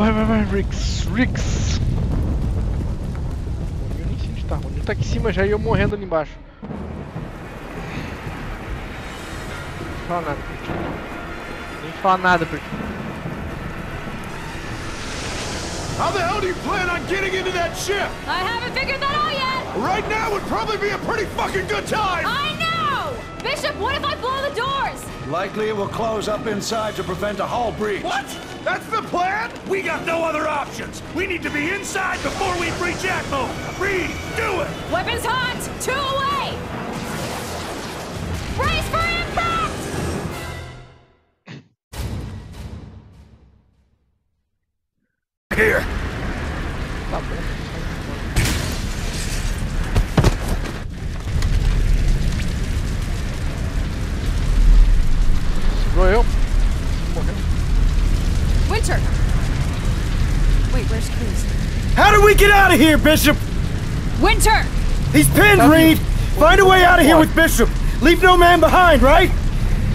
Vai, vai, vai, Rix, Rix. Eu nem sei onde tá. Onde tá aqui em cima já e eu morrendo ali embaixo. Não fala nada, Pertinho. Nem fala nada, Pertinho. How the hell do you plan on getting into that ship? I haven't figured that out yet! Right now would probably be a pretty fucking good time! I know! Bishop, what if I blow the doors? Likely it will close up inside to prevent a hull breach. What? That's the plan? We got no other options. We need to be inside before we breach Atmo. Reed, do it! Weapons hot! Two away! Brace for impact! Here. Get out of here, Bishop? Winter! He's pinned, Reed. Find a way out of here with Bishop. Leave no man behind, right?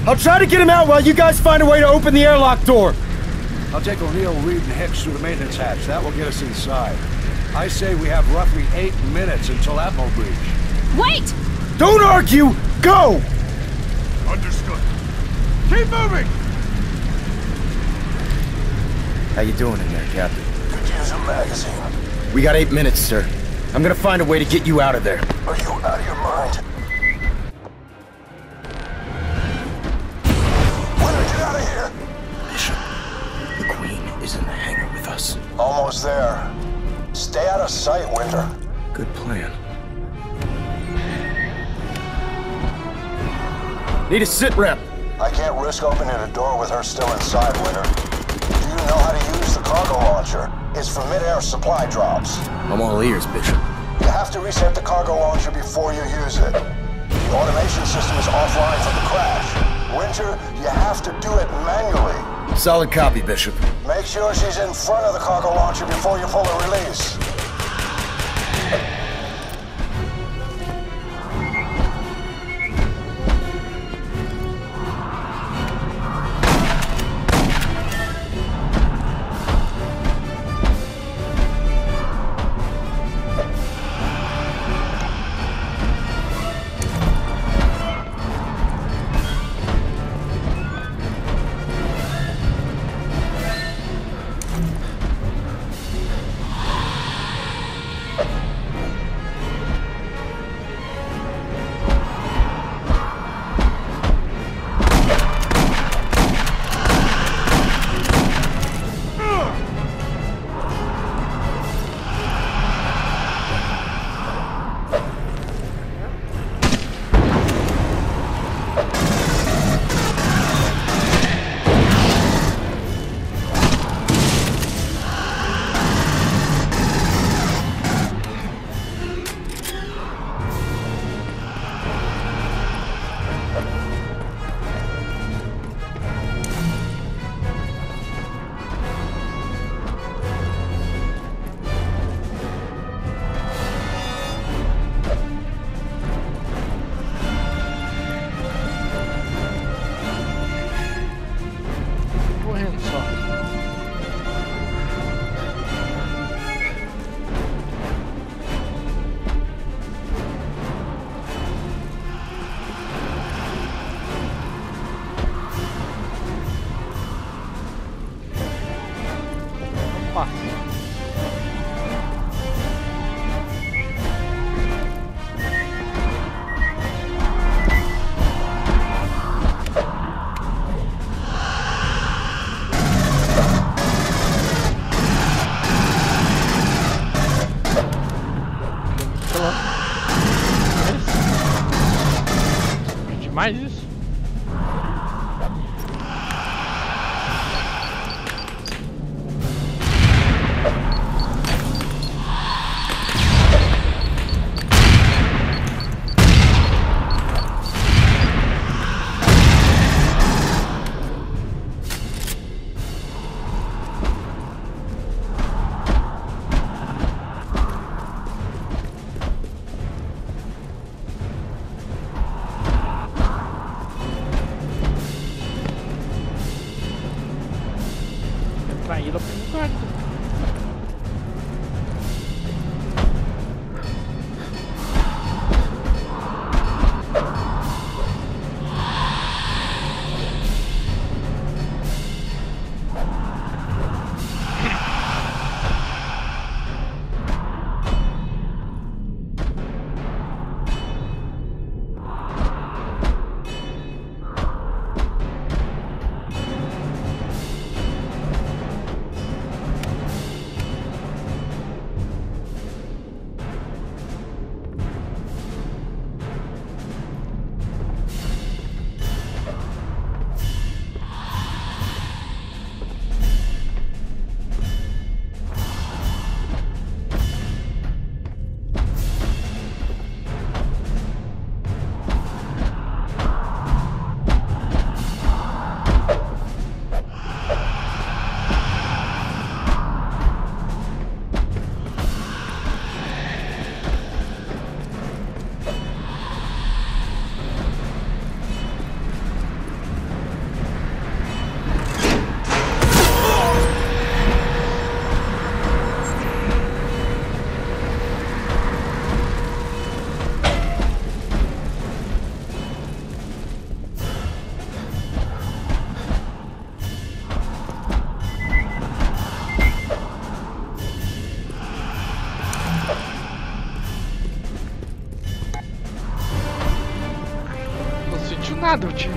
I'll try to get him out while you guys find a way to open the airlock door. I'll take O'Neill, Reed, and Hicks through the maintenance hatch. That will get us inside. I say we have roughly eight minutes until Atmo breach. Wait! Don't argue. Go. Understood. Keep moving! How you doing in there, Captain? Could use a magazine. We got eight minutes, sir. I'm gonna find a way to get you out of there. Are you out of your mind? Winter, get out of here! Bishop, the Queen is in the hangar with us. Almost there. Stay out of sight, Winter. Good plan. Need a sit rep. I can't risk opening a door with her still inside, Winter. Know how to use the cargo launcher? It's for mid-air supply drops. I'm all ears, Bishop. You have to reset the cargo launcher before you use it. The automation system is offline from the crash. Winter, you have to do it manually. Solid copy, Bishop. Make sure she's in front of the cargo launcher before you pull the release. Educadoci!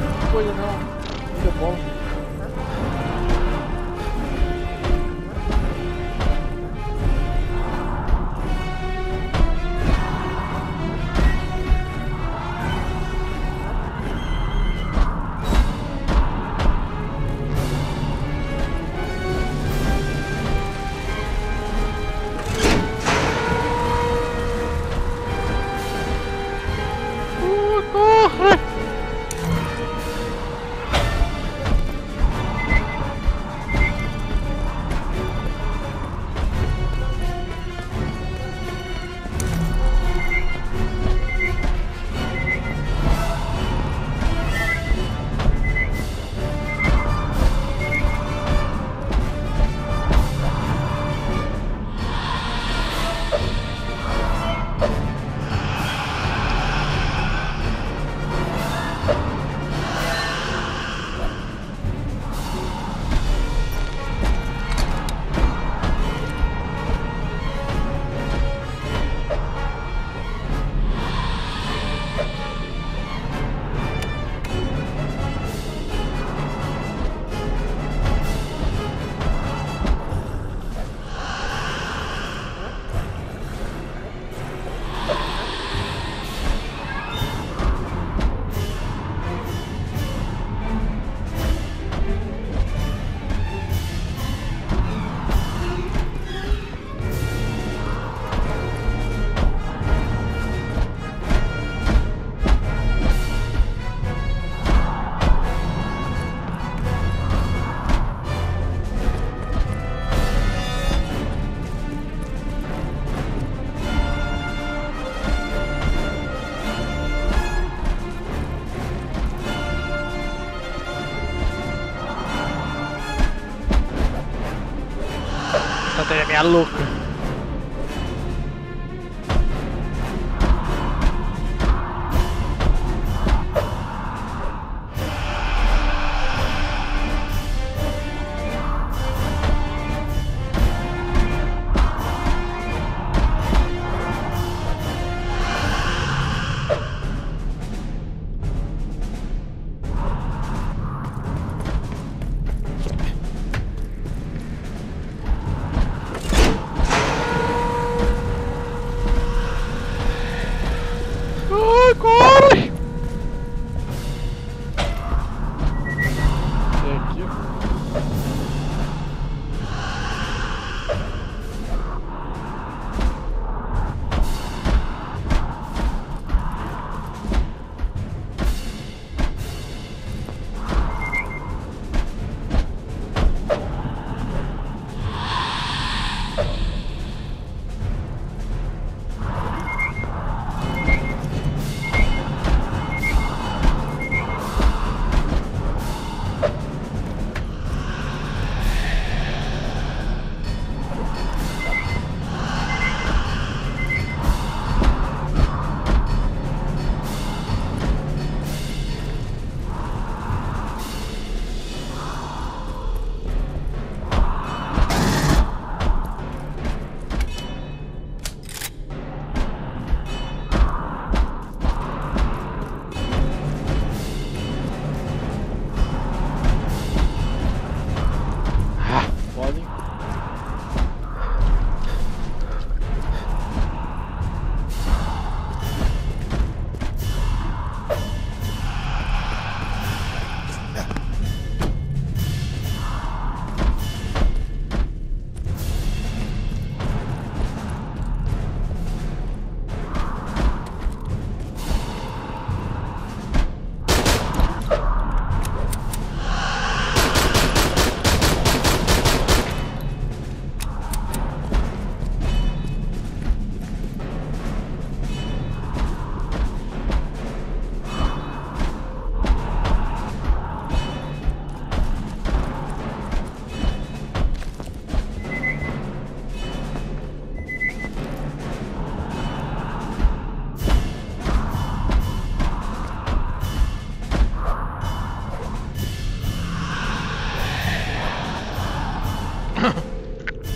Essa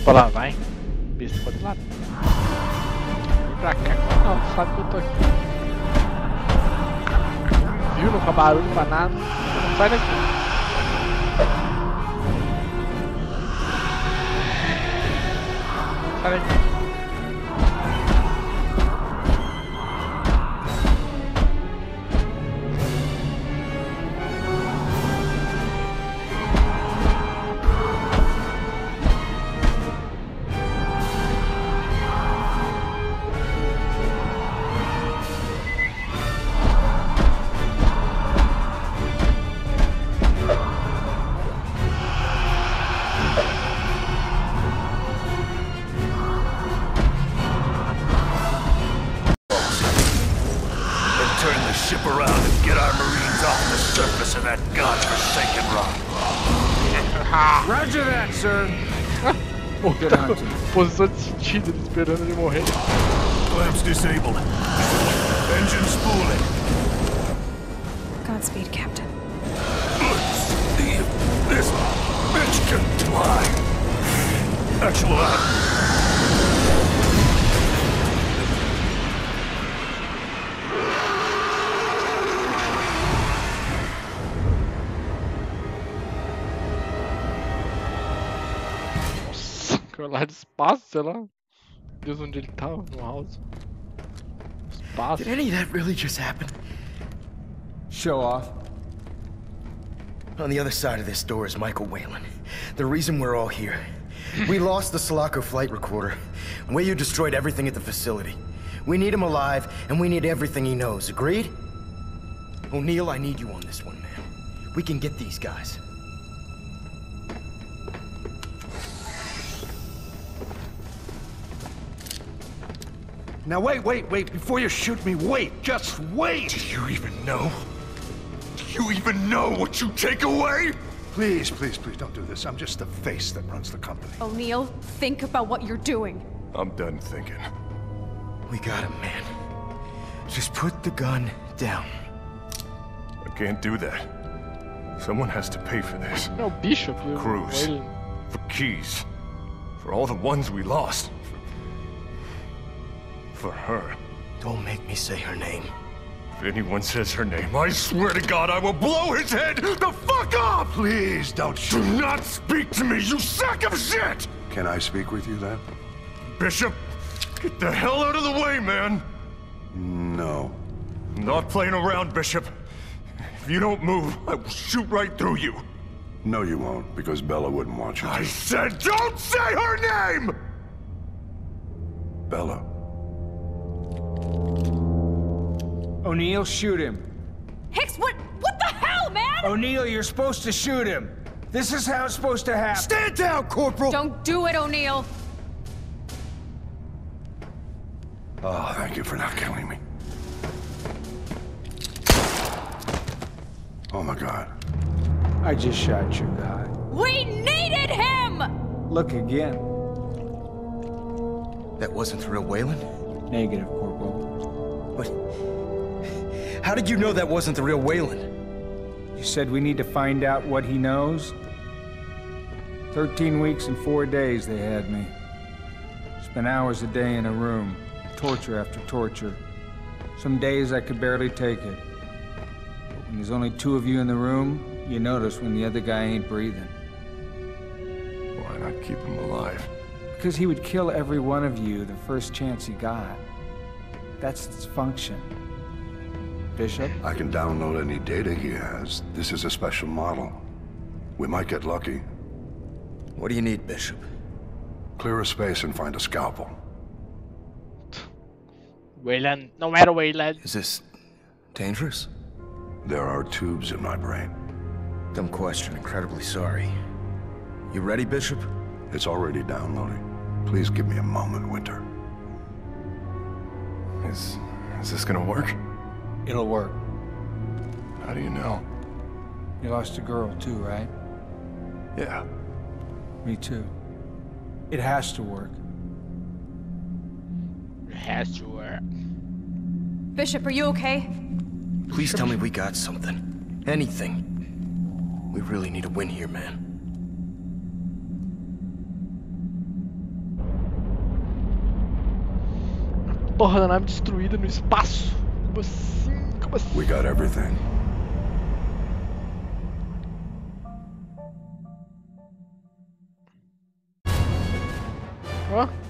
Pra lá, vai. Besta pode ir lá. Vem pra cá. Não, sabe que eu tô aqui. viu? Não faz barulho pra nada. Não sai daqui. Sai daqui. Posição de sentido, ele esperando ele morrer. Clamps disabled. Engine spooling. Godspeed, Captain. Let's see if this bitch can fly. Actual uh, lá de espaço, sei lá. Deus onde ele tava, no house. Espaço. Did any of that really just happen? Show off. On the other side of this door is Michael Weyland. The reason we're all here. We lost the Sulaco flight recorder. Wayu destroyed everything at the facility. We need him alive, and we need everything he knows. Agreed? O'Neill, I need you on this one, man. We can get these guys. Now wait, wait, wait, before you shoot me, wait, just wait! Do you even know? Do you even know what you take away? Please, please, please don't do this. I'm just the face that runs the company. O'Neill, think about what you're doing. I'm done thinking. We got him, man. Just put the gun down. I can't do that. Someone has to pay for this. No, Bishop. o Cruz. Weyland. For Keyes. For all the ones we lost. For, her. Don't make me say her name. If anyone says her name, I swear to God I will blow his head the fuck off! Please don't Do not speak to me, you sack of shit! Can I speak with you then? Bishop, get the hell out of the way, man! No. I'm not playing around, Bishop. If you don't move, I will shoot right through you. No, you won't, because Bella wouldn't want you I said don't say her name! Bella. O'Neill, shoot him. Hicks, what what the hell, man? O'Neill, you're supposed to shoot him. This is how it's supposed to happen. Stand down, Corporal! Don't do it, O'Neill. Oh, thank you for not killing me. Oh my god. I just shot your guy. We needed him! Look again. That wasn't the real Weyland? Negative, Corporal. But. How did you know that wasn't the real Weyland? You said we need to find out what he knows? Thirteen weeks and four days they had me. Spent hours a day in a room, torture after torture. Some days I could barely take it. But when there's only two of you in the room, you notice when the other guy ain't breathing. Why not keep him alive? Because he would kill every one of you the first chance he got. That's its function. Bishop? I can download any data he has. This is a special model. We might get lucky. What do you need, Bishop? Clear a space and find a scalpel. Weyland. Não era o Weyland. Is this dangerous? There are tubes in my brain. Dumb question, incredibly sorry. You ready, Bishop? It's already downloading. Please give me a moment, Winter. Is. is this gonna work? It'll work. How do you know? You lost a girl too, right? Yeah. Me too. It has to work. It has to work. Bishop, are you okay? Please tell me we got something. Anything. We really need a win here, man. porra da nave destruída no espaço. Como assim? Como assim? We got everything. Oh.